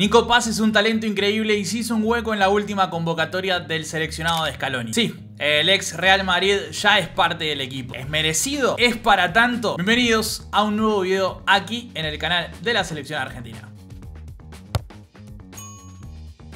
Nico Paz es un talento increíble y se hizo un hueco en la última convocatoria del seleccionado de Scaloni. Sí, el ex Real Madrid ya es parte del equipo. ¿Es merecido? ¿Es para tanto? Bienvenidos a un nuevo video aquí en el canal de la selección argentina.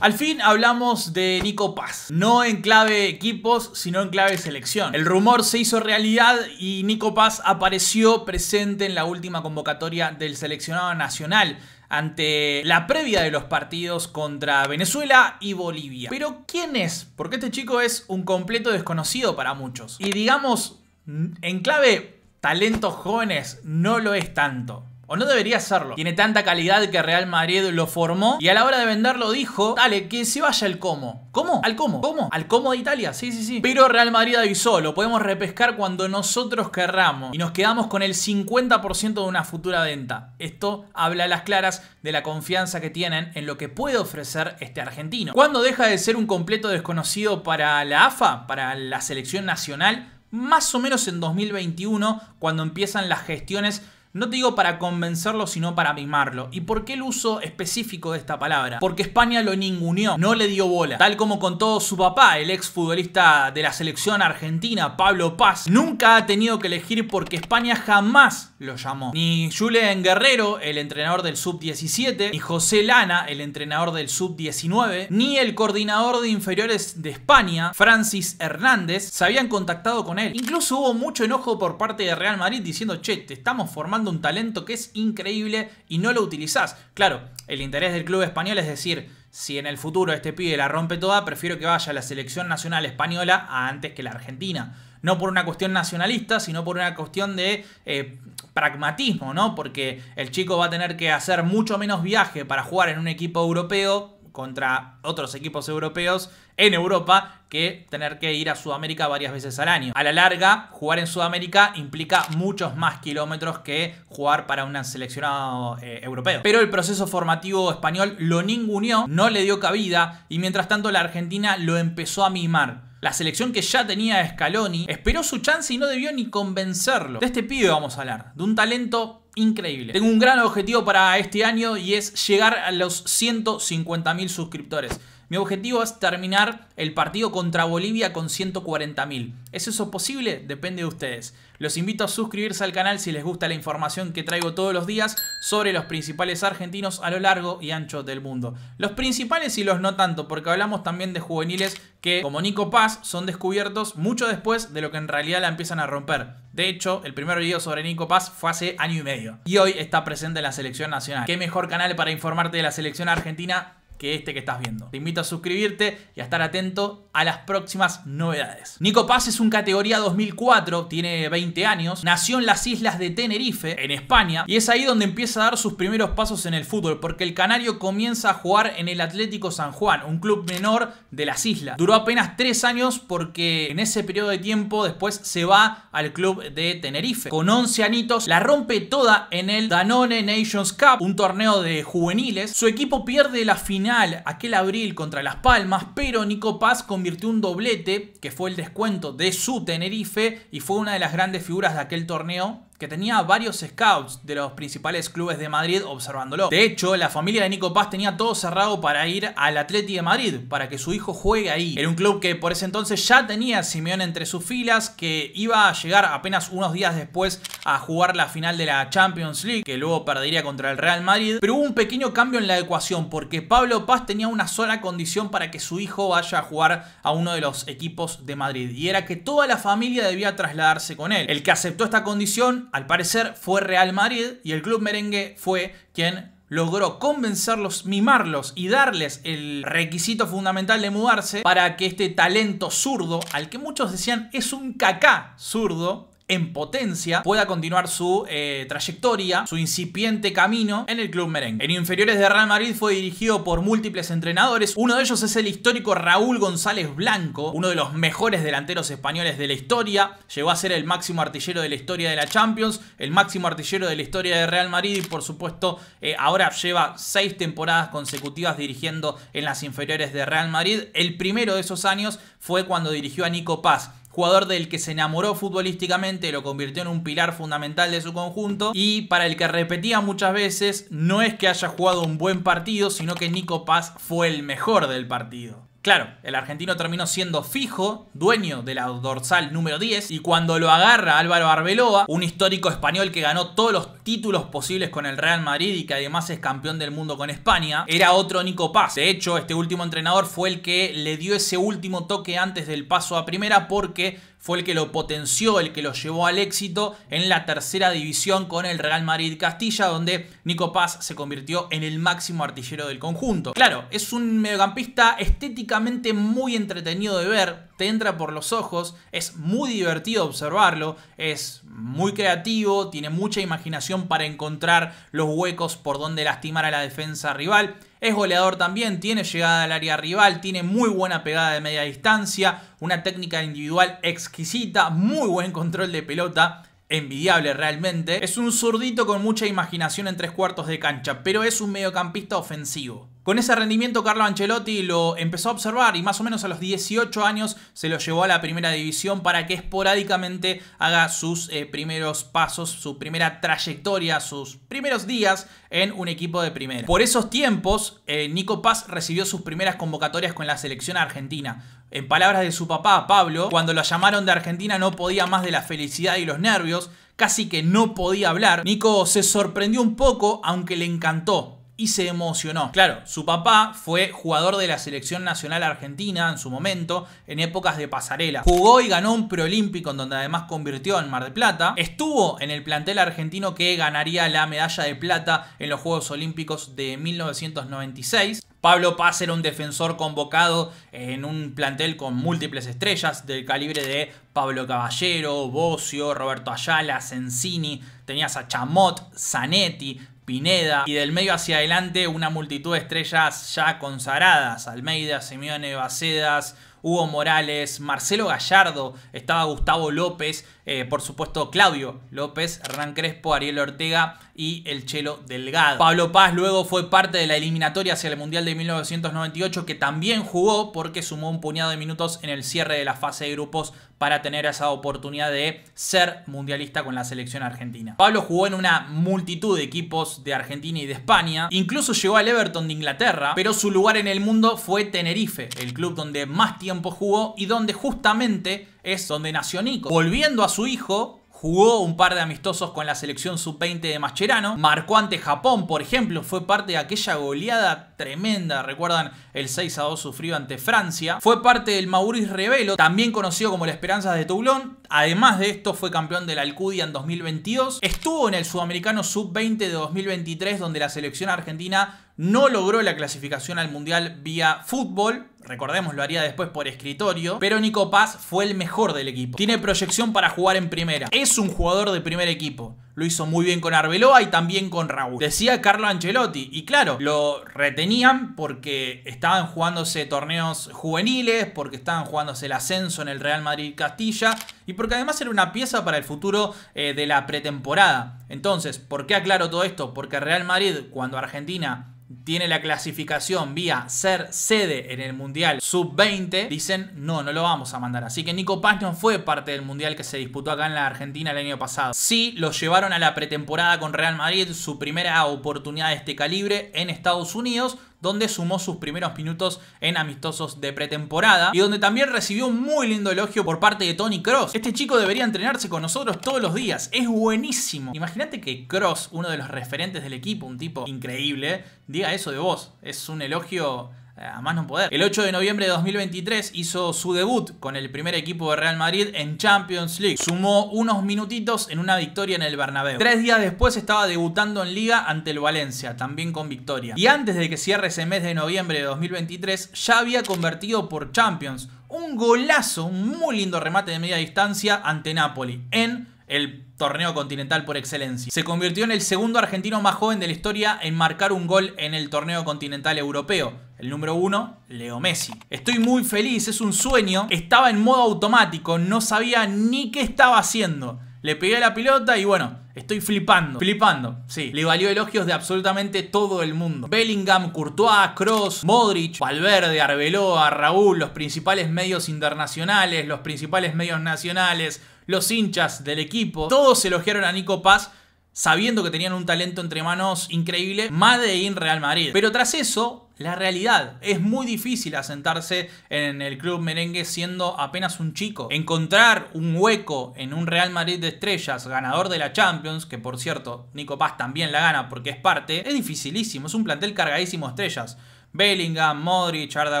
Al fin hablamos de Nico Paz, no en clave equipos, sino en clave selección. El rumor se hizo realidad y Nico Paz apareció presente en la última convocatoria del seleccionado nacional ante la previa de los partidos contra Venezuela y Bolivia. Pero ¿quién es? Porque este chico es un completo desconocido para muchos. Y digamos, en clave talentos jóvenes no lo es tanto. O no debería serlo. Tiene tanta calidad que Real Madrid lo formó y a la hora de venderlo dijo, dale, que se vaya al Como. ¿Cómo? ¿Al Como? ¿Cómo? ¿Al Como de Italia? Sí, sí, sí. Pero Real Madrid avisó, lo podemos repescar cuando nosotros querramos y nos quedamos con el 50% de una futura venta. Esto habla a las claras de la confianza que tienen en lo que puede ofrecer este argentino. ¿Cuándo deja de ser un completo desconocido para la AFA, para la selección nacional? Más o menos en 2021, cuando empiezan las gestiones no te digo para convencerlo, sino para mimarlo. ¿Y por qué el uso específico de esta palabra? Porque España lo ninguneó, no le dio bola. Tal como contó su papá, el ex futbolista de la selección argentina, Pablo Paz, nunca ha tenido que elegir porque España jamás lo llamó. Ni Julen Guerrero, el entrenador del Sub-17, ni José Lana, el entrenador del Sub-19, ni el coordinador de inferiores de España, Francis Hernández, se habían contactado con él. Incluso hubo mucho enojo por parte de Real Madrid diciendo, che, te estamos formando un talento que es increíble y no lo utilizás. Claro, el interés del club español es decir, si en el futuro este pibe la rompe toda, prefiero que vaya a la selección nacional española antes que la argentina. No por una cuestión nacionalista, sino por una cuestión de eh, pragmatismo, ¿no? Porque el chico va a tener que hacer mucho menos viaje para jugar en un equipo europeo contra otros equipos europeos en Europa que tener que ir a Sudamérica varias veces al año. A la larga, jugar en Sudamérica implica muchos más kilómetros que jugar para un seleccionado eh, europeo. Pero el proceso formativo español lo ninguneó, no le dio cabida y mientras tanto la Argentina lo empezó a mimar. La selección que ya tenía Scaloni esperó su chance y no debió ni convencerlo. De este pibe vamos a hablar, de un talento increíble. Tengo un gran objetivo para este año y es llegar a los 150.000 suscriptores. Mi objetivo es terminar el partido contra Bolivia con 140.000. ¿Es eso posible? Depende de ustedes. Los invito a suscribirse al canal si les gusta la información que traigo todos los días sobre los principales argentinos a lo largo y ancho del mundo. Los principales y los no tanto, porque hablamos también de juveniles que, como Nico Paz, son descubiertos mucho después de lo que en realidad la empiezan a romper. De hecho, el primer video sobre Nico Paz fue hace año y medio. Y hoy está presente en la selección nacional. ¿Qué mejor canal para informarte de la selección argentina que este que estás viendo. Te invito a suscribirte y a estar atento a las próximas novedades. Nico Paz es un categoría 2004, tiene 20 años, nació en las islas de Tenerife, en España, y es ahí donde empieza a dar sus primeros pasos en el fútbol, porque el canario comienza a jugar en el Atlético San Juan, un club menor de las islas. Duró apenas 3 años porque en ese periodo de tiempo después se va al club de Tenerife. Con 11 anitos la rompe toda en el Danone Nations Cup, un torneo de juveniles. Su equipo pierde la final aquel abril contra Las Palmas, pero Nico Paz convirtió un doblete, que fue el descuento de su Tenerife, y fue una de las grandes figuras de aquel torneo que tenía varios scouts de los principales clubes de Madrid observándolo. De hecho, la familia de Nico Paz tenía todo cerrado para ir al Atleti de Madrid, para que su hijo juegue ahí. Era un club que por ese entonces ya tenía a entre sus filas, que iba a llegar apenas unos días después a jugar la final de la Champions League, que luego perdería contra el Real Madrid. Pero hubo un pequeño cambio en la ecuación, porque Pablo Paz tenía una sola condición para que su hijo vaya a jugar a uno de los equipos de Madrid, y era que toda la familia debía trasladarse con él. El que aceptó esta condición al parecer fue Real Madrid y el club merengue fue quien logró convencerlos, mimarlos y darles el requisito fundamental de mudarse para que este talento zurdo, al que muchos decían es un cacá zurdo, en potencia pueda continuar su eh, trayectoria, su incipiente camino en el club merengue. En inferiores de Real Madrid fue dirigido por múltiples entrenadores. Uno de ellos es el histórico Raúl González Blanco, uno de los mejores delanteros españoles de la historia. Llegó a ser el máximo artillero de la historia de la Champions, el máximo artillero de la historia de Real Madrid y por supuesto eh, ahora lleva seis temporadas consecutivas dirigiendo en las inferiores de Real Madrid. El primero de esos años fue cuando dirigió a Nico Paz jugador del que se enamoró futbolísticamente, lo convirtió en un pilar fundamental de su conjunto y para el que repetía muchas veces, no es que haya jugado un buen partido, sino que Nico Paz fue el mejor del partido. Claro, el argentino terminó siendo fijo, dueño de la dorsal número 10, y cuando lo agarra Álvaro Arbeloa, un histórico español que ganó todos los títulos posibles con el Real Madrid y que además es campeón del mundo con España, era otro Nico Paz. De hecho, este último entrenador fue el que le dio ese último toque antes del paso a primera porque fue el que lo potenció, el que lo llevó al éxito en la tercera división con el Real Madrid Castilla, donde Nico Paz se convirtió en el máximo artillero del conjunto. Claro, es un mediocampista estéticamente muy entretenido de ver, te entra por los ojos, es muy divertido observarlo, es muy creativo, tiene mucha imaginación para encontrar los huecos por donde lastimar a la defensa rival. Es goleador también, tiene llegada al área rival, tiene muy buena pegada de media distancia, una técnica individual exquisita, muy buen control de pelota envidiable realmente. Es un zurdito con mucha imaginación en tres cuartos de cancha, pero es un mediocampista ofensivo. Con ese rendimiento Carlo Ancelotti lo empezó a observar y más o menos a los 18 años se lo llevó a la primera división para que esporádicamente haga sus eh, primeros pasos, su primera trayectoria, sus primeros días en un equipo de primera. Por esos tiempos, eh, Nico Paz recibió sus primeras convocatorias con la selección argentina. En palabras de su papá, Pablo, cuando lo llamaron de Argentina no podía más de la felicidad y los nervios, casi que no podía hablar. Nico se sorprendió un poco, aunque le encantó y se emocionó. Claro, su papá fue jugador de la selección nacional argentina en su momento, en épocas de pasarela. Jugó y ganó un preolímpico en donde además convirtió en Mar de Plata. Estuvo en el plantel argentino que ganaría la medalla de plata en los Juegos Olímpicos de 1996. Pablo Paz era un defensor convocado en un plantel con múltiples estrellas del calibre de Pablo Caballero, Bocio, Roberto Ayala, Sensini, tenías a Chamot, Zanetti, Pineda y del medio hacia adelante una multitud de estrellas ya consagradas, Almeida, Simeone, Bacedas, Hugo Morales, Marcelo Gallardo, estaba Gustavo López, eh, por supuesto Claudio López, Hernán Crespo, Ariel Ortega y el Chelo Delgado. Pablo Paz luego fue parte de la eliminatoria hacia el Mundial de 1998 que también jugó porque sumó un puñado de minutos en el cierre de la fase de grupos para tener esa oportunidad de ser mundialista con la selección argentina. Pablo jugó en una multitud de equipos de Argentina y de España, incluso llegó al Everton de Inglaterra, pero su lugar en el mundo fue Tenerife, el club donde más tiempo jugó y donde justamente es donde nació Nico. Volviendo a su hijo, Jugó un par de amistosos con la selección sub-20 de Mascherano. Marcó ante Japón, por ejemplo. Fue parte de aquella goleada tremenda. Recuerdan el 6 a 2 sufrido ante Francia. Fue parte del Maurice Revelo, también conocido como la Esperanza de Toulon. Además de esto, fue campeón de la Alcudia en 2022. Estuvo en el Sudamericano sub-20 de 2023, donde la selección argentina no logró la clasificación al Mundial vía fútbol, recordemos lo haría después por escritorio, pero Nico Paz fue el mejor del equipo. Tiene proyección para jugar en primera. Es un jugador de primer equipo. Lo hizo muy bien con Arbeloa y también con Raúl. Decía Carlo Ancelotti. Y claro, lo retenían porque estaban jugándose torneos juveniles, porque estaban jugándose el ascenso en el Real Madrid Castilla y porque además era una pieza para el futuro eh, de la pretemporada. Entonces, ¿por qué aclaro todo esto? Porque Real Madrid, cuando Argentina tiene la clasificación vía ser sede en el Mundial Sub-20, dicen no, no lo vamos a mandar. Así que Nico Paz fue parte del Mundial que se disputó acá en la Argentina el año pasado. Sí, lo llevaron a la pretemporada con Real Madrid, su primera oportunidad de este calibre en Estados Unidos, donde sumó sus primeros minutos en amistosos de pretemporada y donde también recibió un muy lindo elogio por parte de Tony Cross. Este chico debería entrenarse con nosotros todos los días, es buenísimo. Imagínate que Cross, uno de los referentes del equipo, un tipo increíble, diga eso de vos. Es un elogio a más no poder. El 8 de noviembre de 2023 hizo su debut con el primer equipo de Real Madrid en Champions League. Sumó unos minutitos en una victoria en el Bernabéu. Tres días después estaba debutando en Liga ante el Valencia, también con victoria. Y antes de que cierre ese mes de noviembre de 2023, ya había convertido por Champions un golazo, un muy lindo remate de media distancia ante Napoli en el torneo continental por excelencia. Se convirtió en el segundo argentino más joven de la historia en marcar un gol en el torneo continental europeo. El número uno, Leo Messi. Estoy muy feliz, es un sueño. Estaba en modo automático, no sabía ni qué estaba haciendo. Le pegué la pelota y bueno, Estoy flipando, flipando, sí. Le valió elogios de absolutamente todo el mundo. Bellingham, Courtois, Cross, Modric, Valverde, Arbeloa, Raúl, los principales medios internacionales, los principales medios nacionales, los hinchas del equipo, todos elogiaron a Nico Paz sabiendo que tenían un talento entre manos increíble, Made in Real Madrid. Pero tras eso, la realidad. Es muy difícil asentarse en el club merengue siendo apenas un chico. Encontrar un hueco en un Real Madrid de estrellas, ganador de la Champions, que por cierto, Nico Paz también la gana porque es parte, es dificilísimo. Es un plantel cargadísimo de estrellas. Bellingham, Modric, Arda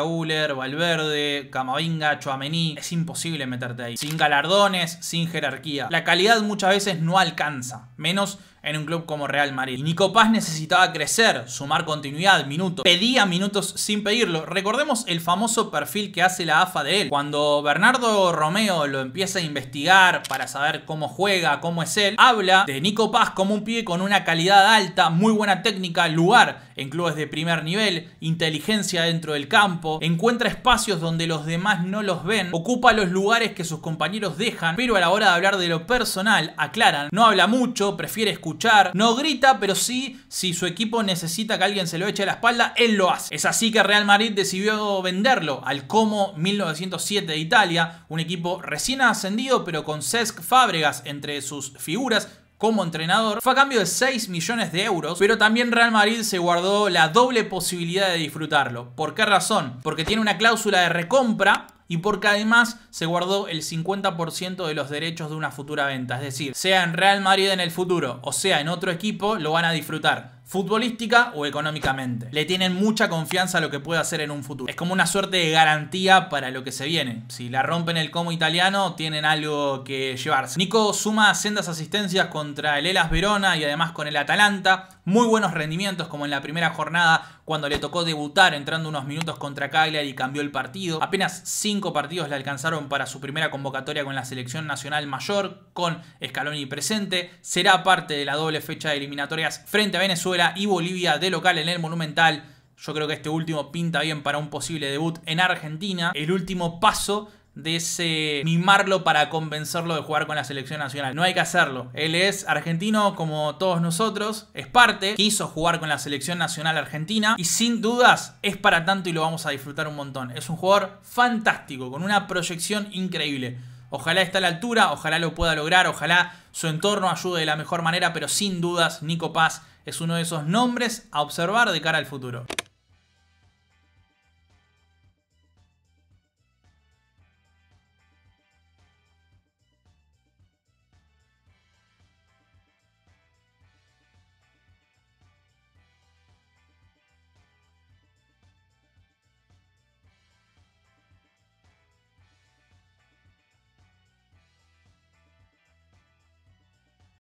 Guller, Valverde, Camavinga, Chouameni. Es imposible meterte ahí. Sin galardones, sin jerarquía. La calidad muchas veces no alcanza. Menos en un club como Real Madrid. Y Nico Paz necesitaba crecer, sumar continuidad, minutos. Pedía minutos sin pedirlo. Recordemos el famoso perfil que hace la AFA de él. Cuando Bernardo Romeo lo empieza a investigar para saber cómo juega, cómo es él, habla de Nico Paz como un pibe con una calidad alta, muy buena técnica, lugar en clubes de primer nivel, inteligencia dentro del campo, encuentra espacios donde los demás no los ven, ocupa los lugares que sus compañeros dejan, pero a la hora de hablar de lo personal, aclaran, no habla mucho, prefiere escuchar no grita, pero sí, si su equipo necesita que alguien se lo eche a la espalda, él lo hace. Es así que Real Madrid decidió venderlo al Como 1907 de Italia, un equipo recién ascendido, pero con Cesc Fábregas entre sus figuras, como entrenador fue a cambio de 6 millones de euros, pero también Real Madrid se guardó la doble posibilidad de disfrutarlo. ¿Por qué razón? Porque tiene una cláusula de recompra y porque además se guardó el 50% de los derechos de una futura venta. Es decir, sea en Real Madrid en el futuro o sea en otro equipo, lo van a disfrutar futbolística o económicamente. Le tienen mucha confianza a lo que puede hacer en un futuro. Es como una suerte de garantía para lo que se viene. Si la rompen el como italiano, tienen algo que llevarse. Nico suma sendas asistencias contra el Elas Verona y además con el Atalanta. Muy buenos rendimientos como en la primera jornada cuando le tocó debutar entrando unos minutos contra Cagliari y cambió el partido. Apenas 5 partidos le alcanzaron para su primera convocatoria con la selección nacional mayor con Scaloni presente. Será parte de la doble fecha de eliminatorias frente a Y Bolivia de local en el Monumental. Yo creo que este último pinta bien para un posible debut en Argentina. El último paso de ese mimarlo para convencerlo de jugar con la selección nacional. No hay que hacerlo. Él es argentino como todos nosotros, es parte, quiso jugar con la selección nacional argentina y sin dudas es para tanto y lo vamos a disfrutar un montón. Es un jugador fantástico, con una proyección increíble. Ojalá esté a la altura, ojalá lo pueda lograr, ojalá su entorno ayude de la mejor manera, pero sin dudas Nico Paz es uno de esos nombres a observar de cara al futuro.